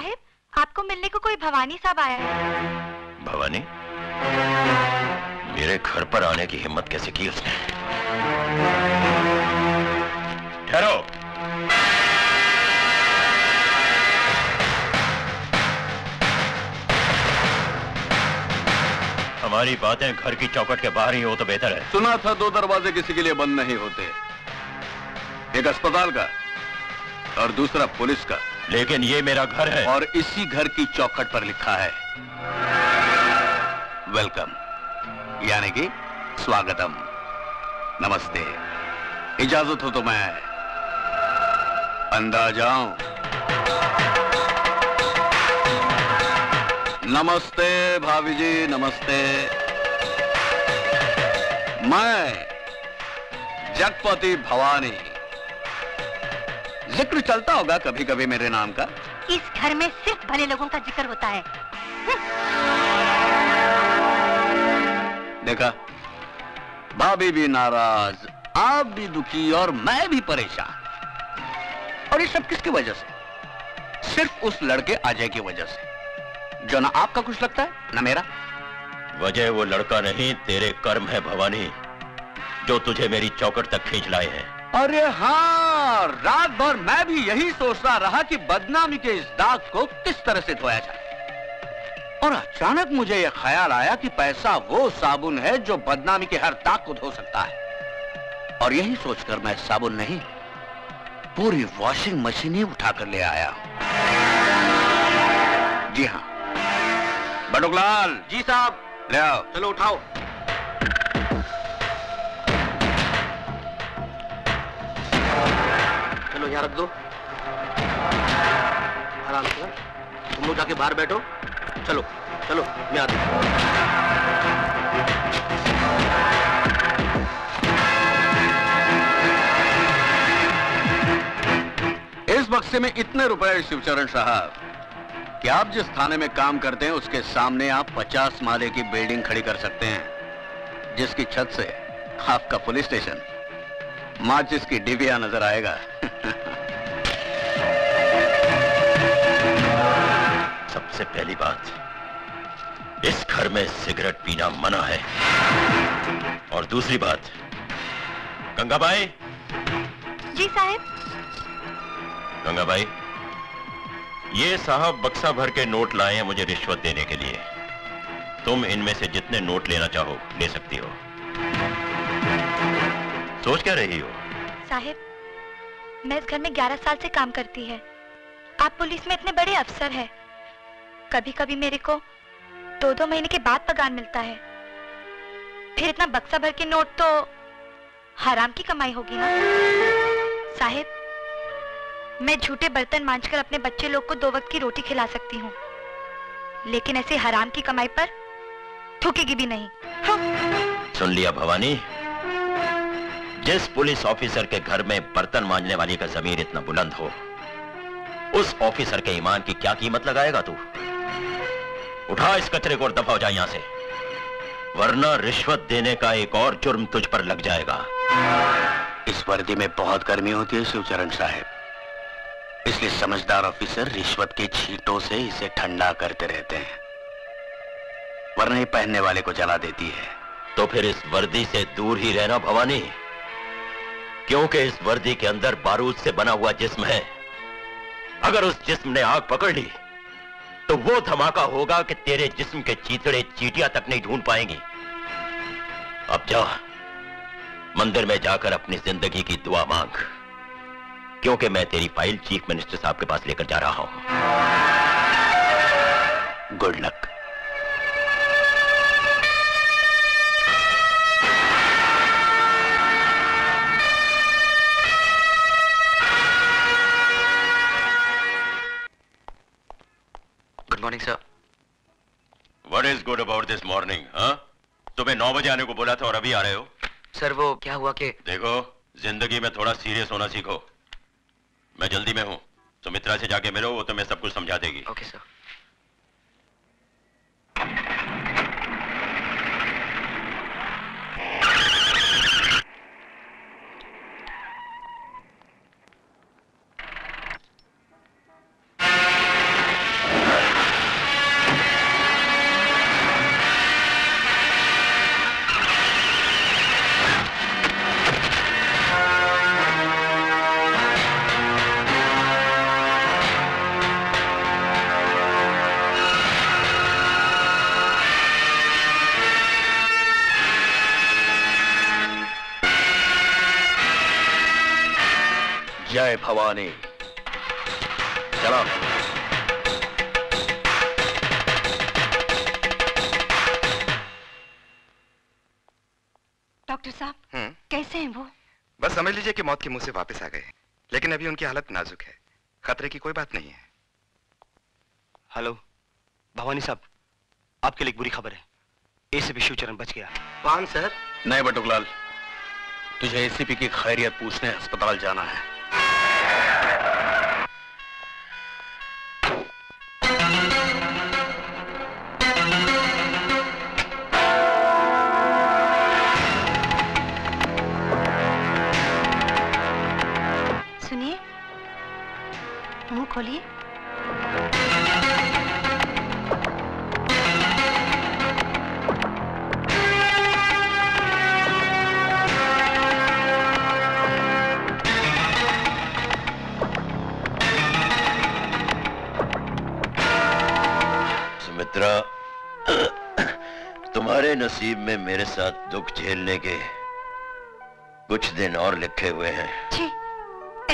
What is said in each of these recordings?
साहिब आपको मिलने को कोई भवानी साहब आया है? भवानी मेरे घर पर आने की हिम्मत कैसे की उसने? ठहरो। हमारी बातें घर की चौकट के बाहर ही हो तो बेहतर है। सुना था दो दरवाजे किसी के लिए बंद नहीं होते। एक अस्पताल का और दूसरा पुलिस का। लेकिन ये मेरा घर है। और इसी घर की चौखट पर लिखा है। वेलकम। यानी कि स्वागतम। नमस्ते। इजाज़त हो तो मैं अंदर जाऊँ नमस्ते भाभी जी, नमस्ते। मैं जगपति भवानी। ज़िक्र चलता होगा कभी कभी मेरे नाम का। इस घर में सिर्फ़ भले लोगों का ज़िक्र होता है। देखा? भाभी भी नाराज़ आप भी दुखी और मैं भी परेशान। और ये सब किसकी वजह से? सिर्फ़ उस लड़के अजय की वजह से। जो ना आपका कुछ लगता है ना मेरा। वजह वो लड़का नहीं तेरे कर्म है भवानी जो तुझे मेरी चौकट तक खींच लाए हैं। अरे हाँ! रात भर मैं भी यही सोचता रहा कि बदनामी के इस दाग को किस तरह से धोया जाए। और अचानक मुझे यह ख्याल आया कि पैसा वो साबुन है जो बदनामी के हर दाग को धो सकता है। और यही सोचकर मैं साबुन नहीं पूरी वॉशिंग मशीन ही उठाकर ले आया जी हाँ। बटुकलाल जी साहब। ले आओ। चलो उठाओ। यहाँ रख दो आराम से। तुम लोग जाके बाहर बैठो। चलो चलो, मैं आता हूँ। इस बक्से में इतने रुपए, शिवचरण साहब। कि आप जिस थाने में काम करते हैं, उसके सामने आप 50 माले की बिल्डिंग खड़ी कर सकते हैं, जिसकी छत से आपका पुलिस स्टेशन माचिस की डिबिया नज़र आएगा। सबसे पहली बात इस घर में सिगरेट पीना मना है। और दूसरी बात गंगा गंगाबाई जी साहिब। गंगाबाई ये साहब बक्सा भर के नोट लाए हैं मुझे रिश्वत देने के लिए। तुम इनमें से जितने नोट लेना चाहो ले सकती हो। सोच क्या रही हो? साहिब मैं इस घर में 11 साल से काम करती है। आप पुलिस में इतने बड़े अफसर हैं। कभी कभी मेरे को दो दो महीने के बाद पगार मिलता है। फिर इतना बक्सा भर के नोट तो हराम की कमाई होगी ना? साहिब मैं झूठे बर्तन मांझकर अपने बच्चे लोग को दो वक्त की रोटी खिला सकती हूँ। लेकिन ऐसे हराम की कमाई पर थूकेगी भी नहीं। हाँ। सुन लिया भवानी जिस पुलिस ऑफिसर के घर में बर्तन मांजने वाली का जमीर इतना बुलंद हो, उस ऑफिसर के ईमान की क्या कीमत लगाएगा तू? उठा इस कचरे को और दफ़ा हो जाए यहाँ से, वरना रिश्वत देने का एक और जुर्म तुझ पर लग जाएगा। इस वर्दी में बहुत गर्मी होती है, शिवचरण साहब। इसलिए समझदार ऑफिसर रिश्वत के छींटों से इसे ठंडा करते रहते हैं, वरना ये पहनने वाले को जला देती है। तो फिर इस वर्दी से दूर ही रहना भवानी। क्योंकि इस वर्दी के अंदर बारूद से बना हुआ जिस्म है। अगर उस जिस्म ने आग पकड़ ली तो वो धमाका होगा कि तेरे जिस्म के चीतड़े चीटियाँ तक नहीं ढूंढ पाएँगी। अब जा, मंदिर में जाकर अपनी ज़िंदगी की दुआ मांग, क्योंकि मैं तेरी फ़ाइल चीफ मिनिस्टर साहब के पास लेकर जा रहा हूँ। Good luck. Good morning sir What is good about this morning, हाँ? तुम्हें नौ बजे आने को बोला था और अभी आ रहे हो। सर वो क्या हुआ के देखो ज़िंदगी में थोड़ा सीरियस होना सीखो। मैं जल्दी में हूँ सुमित्रा से जाके मिलो वो तुम्हें सब कुछ समझा देगी। ओके सर जय भवानी। चलो। डॉक्टर साहब हम्म। कैसे हैं वो? बस समझ लीजिए कि मौत के मुँह से वापस आ गए लेकिन अभी उनकी हालत नाजुक है। खतरे की कोई बात नहीं है। हेलो भवानी साहब आपके लिए एक बुरी खबर है। एसीपी शिवचरण बच गया। कौन सर? नहीं बटुकलाल तुझे एसीपी की खैरियत पूछने अस्पताल जाना है। नसीब में मेरे साथ दुख झेलने के कुछ दिन और लिखे हुए हैं। छी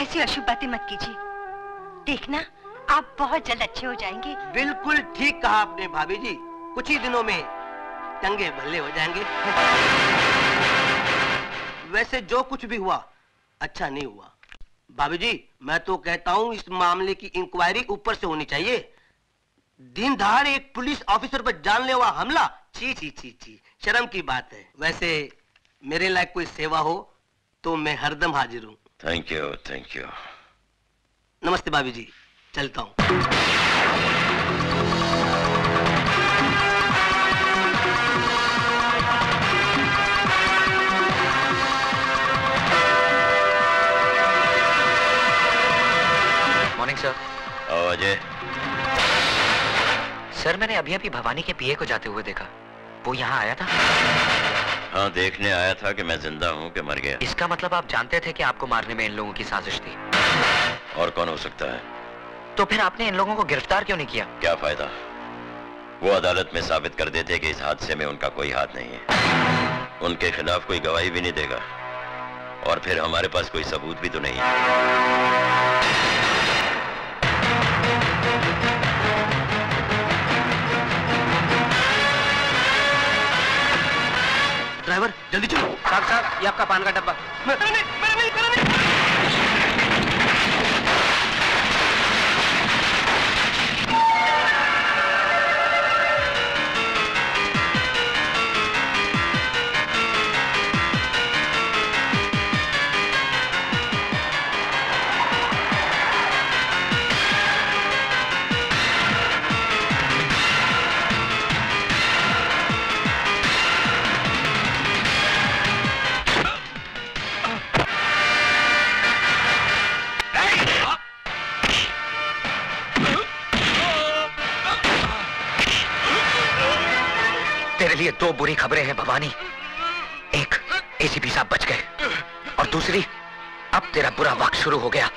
ऐसी अशुभ बातें मत कीजिए। देखना आप बहुत जल्द अच्छे हो जाएँगे। बिल्कुल ठीक कहा आपने भाभी जी कुछ ही दिनों में चंगे भल्ले हो जाएँगे। वैसे जो कुछ भी हुआ अच्छा नहीं हुआ। भाभी जी मैं तो कहता हूँ इस मामले की इंक्वायरी ऊपर से होनी चाहिए। दिन दहाड़े एक पुलिस ऑफिसर पर जानलेवा हमला छी छी छी छी शर्म की बात है। वैसे मेरे लायक कोई सेवा हो तो मैं हरदम हाजिर हूँ। थैंक यू थैंक यू नमस्ते भाभी जी चलता हूँ। सर मैंने अभी अभी भवानी के पीए को जाते हुए देखा वो यहाँ आया था। हाँ देखने आया था कि मैं ज़िंदा हूँ कि मर गया। इसका मतलब आप जानते थे कि आपको मारने में इन लोगों की साजिश थी। और कौन हो सकता है? तो फिर आपने इन लोगों को गिरफ़्तार क्यों नहीं किया? क्या फ़ायदा? वो अदालत में साबित कर देते कि इस हादसे में उनका कोई हाथ नहीं है। उनके खिलाफ कोई गवाही भी नहीं देगा। और फिर हमारे पास कोई सबूत भी तो नहीं है। साहब साहब दो बुरी खबरें हैं भवानी। एक, एसीपी साहब बच गए। और दूसरी, अब तेरा बुरा वक्त शुरू हो गया।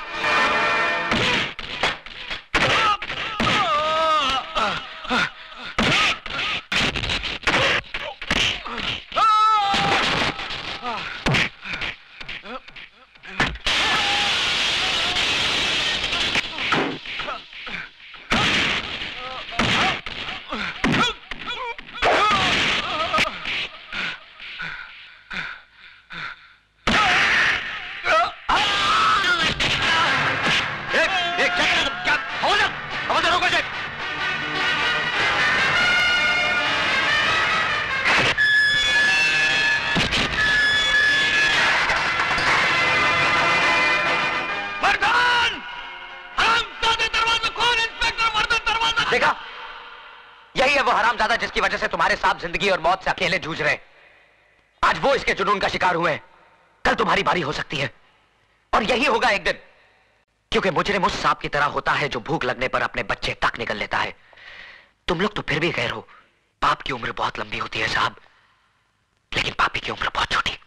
हरामजादा जिसकी वजह से तुम्हारे साथ ज़िंदगी और मौत से अकेले जूझ रहे आज वो इसके जुनून का शिकार हुए। कल तुम्हारी बारी हो सकती है। और यही होगा एक दिन, क्योंकि मुजरिम उस सांप की तरह होता है जो भूख लगने पर अपने बच्चे तक निकल लेता है। तुम लोग तो फिर भी गैर हो। पाप की उम्र बहुत लंबी होती है साहब, लेकिन पापी की उम्र बहुत छोटी।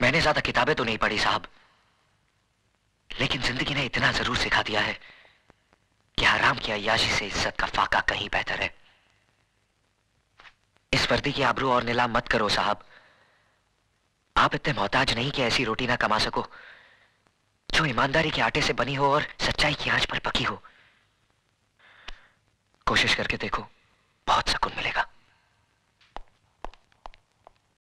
मैंने ज़्यादा किताबें तो नहीं पढ़ी साहब, लेकिन ज़िंदगी ने इतना ज़रूर सिखा दिया है। कि हराम की अयाशी से इज़्ज़त का फाका कहीं बेहतर है? इस वर्दी की आबरू और नीलाम मत करो, साहब। आप इतने मोहताज नहीं कि ऐसी रोटी ना कमा सको। जो ईमानदारी के आटे से बनी हो और सच्चाई की आँच पर पकी हो। कोशिश करके देखो, बहुत सुकून मिलेगा।